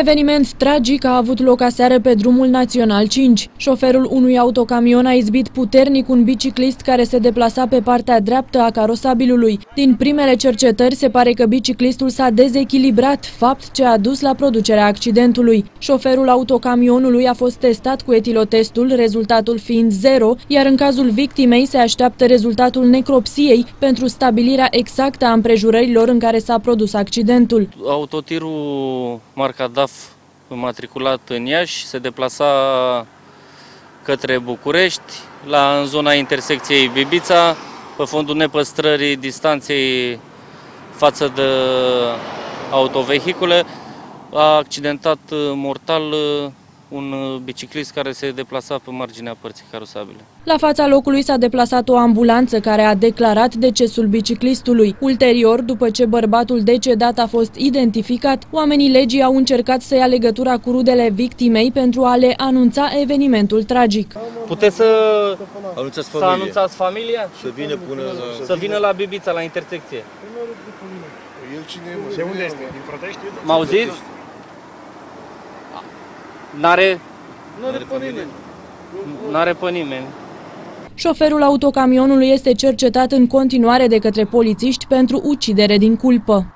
eveniment tragic a avut loc aseară pe drumul național 5. Șoferul unui autocamion a izbit puternic un biciclist care se deplasa pe partea dreaptă a carosabilului. Din primele cercetări se pare că biciclistul s-a dezechilibrat, fapt ce a dus la producerea accidentului. Șoferul autocamionului a fost testat cu etilotestul, rezultatul fiind zero, iar în cazul victimei se așteaptă rezultatul necropsiei pentru stabilirea exactă a împrejurărilor în care s-a produs accidentul. Autotirul marca DAF matriculat în Iași se deplasa către București, la, în zona intersecției Bibița, pe fondul nepăstrării distanței față de autovehicule, a accidentat mortal un uh, biciclist care se deplasa pe marginea părții carosabile. La fața locului s-a deplasat o ambulanță care a declarat decesul biciclistului. Ulterior, după ce bărbatul decedat a fost identificat, oamenii legii au încercat să ia legătura cu rudele victimei pentru a le anunța evenimentul tragic. Puteți să anunțați familia? Să anunțați familia? Să vină până la... Să vină la Bibița, la intersecție. El cine e, mă? De unde este? Din Protești? Mă auziți? N-are... N-are pe nimeni. N-are pe nimeni. Șoferul autocamionului este cercetat în continuare de către polițiști pentru ucidere din culpă.